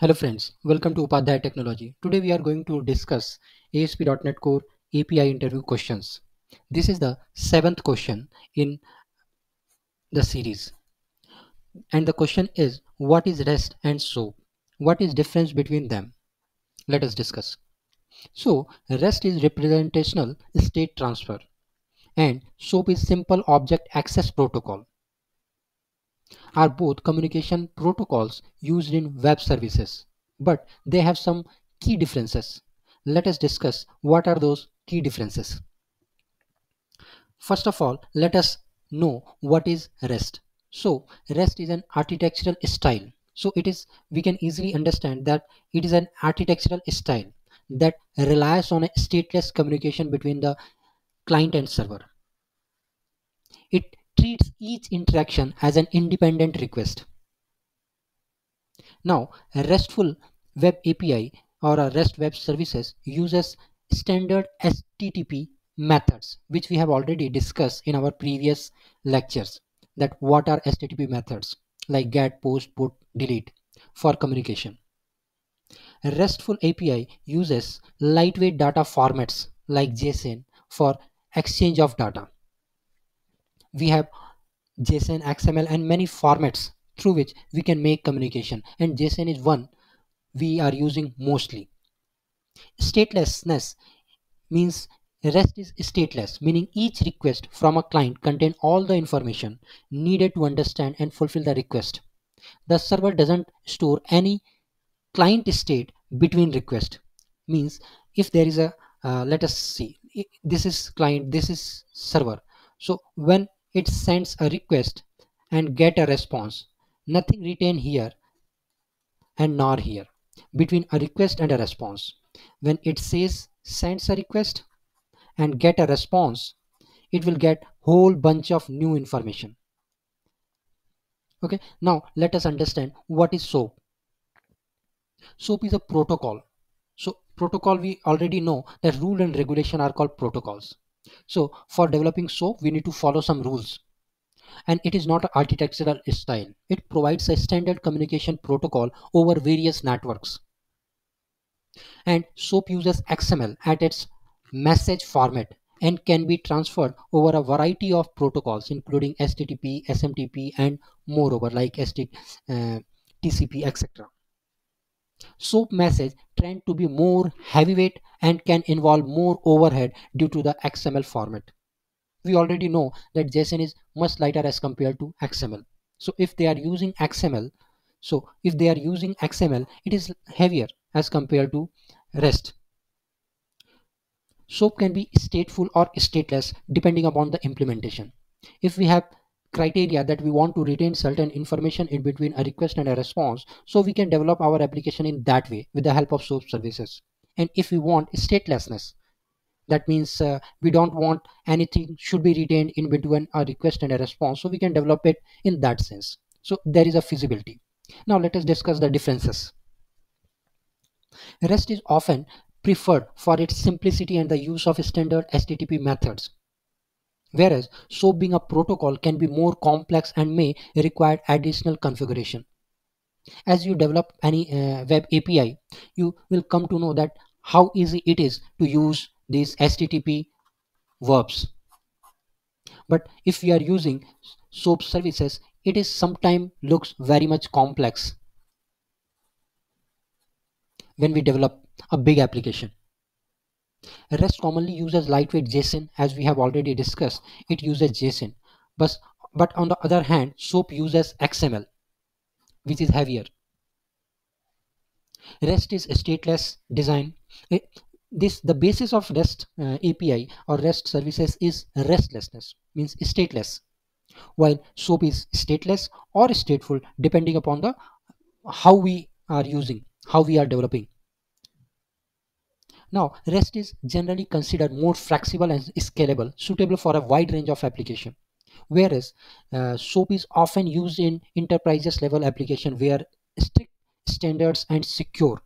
Hello friends, welcome to Upadhyay Technology. Today we are going to discuss ASP.NET Core API interview questions. This is the seventh question in the series. And the question is, what is REST and SOAP? What is difference between them? Let us discuss. So, REST is representational state transfer and SOAP is simple object access protocol are both communication protocols used in web services, but they have some key differences. Let us discuss what are those key differences. First of all, let us know what is REST. So, REST is an architectural style. So, it is we can easily understand that it is an architectural style that relies on a stateless communication between the client and server. It treats each interaction as an independent request. Now, a RESTful web API or a REST web services uses standard HTTP methods, which we have already discussed in our previous lectures. That what are HTTP methods like get, post, put, delete for communication. A RESTful API uses lightweight data formats like JSON for exchange of data we have JSON, XML, and many formats through which we can make communication. And JSON is one we are using mostly. Statelessness means REST is stateless, meaning each request from a client contain all the information needed to understand and fulfill the request. The server doesn't store any client state between request. Means if there is a uh, let us see this is client this is server so when it sends a request and get a response. Nothing written here and nor here between a request and a response. When it says sends a request and get a response, it will get whole bunch of new information. Okay, now let us understand what is SOAP. SOAP is a protocol. So protocol we already know that rule and regulation are called protocols. So for developing SOAP, we need to follow some rules. And it is not an architectural style. It provides a standard communication protocol over various networks. And SOAP uses XML at its message format and can be transferred over a variety of protocols including HTTP, SMTP and moreover like uh, TCP etc. SOAP message tend to be more heavyweight and can involve more overhead due to the XML format. We already know that JSON is much lighter as compared to XML. So if they are using XML, so if they are using XML, it is heavier as compared to REST. SOAP can be stateful or stateless depending upon the implementation. If we have criteria that we want to retain certain information in between a request and a response so we can develop our application in that way with the help of soap services. And if we want statelessness that means uh, we don't want anything should be retained in between a request and a response so we can develop it in that sense. So there is a feasibility. Now let us discuss the differences. Rest is often preferred for its simplicity and the use of standard http methods whereas SOAP being a protocol can be more complex and may require additional configuration. As you develop any uh, web API, you will come to know that how easy it is to use these HTTP verbs. But if we are using SOAP services, it is sometimes looks very much complex when we develop a big application. REST commonly uses lightweight JSON as we have already discussed. It uses JSON. But, but on the other hand, SOAP uses XML, which is heavier. REST is stateless design. It, this the basis of REST uh, API or REST services is restlessness, means stateless. While SOAP is stateless or stateful depending upon the how we are using, how we are developing. Now, REST is generally considered more flexible and scalable, suitable for a wide range of application. Whereas uh, SOAP is often used in enterprises level application where strict standards and secure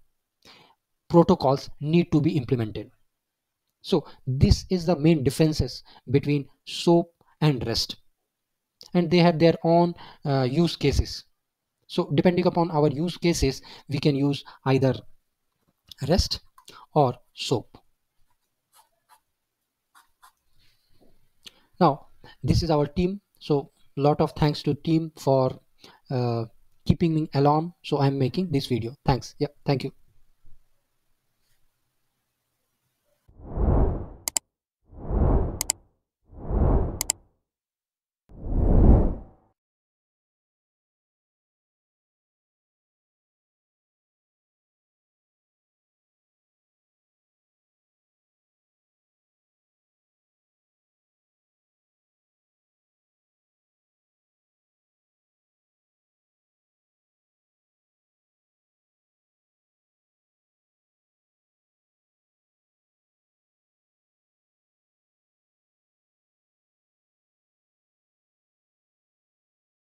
protocols need to be implemented. So this is the main differences between SOAP and REST. And they have their own uh, use cases. so depending upon our use cases we can use either rest or soap. Now this is our team. So lot of thanks to team for uh, keeping me alarm. so i'm making this video. Thanks. Yeah thank you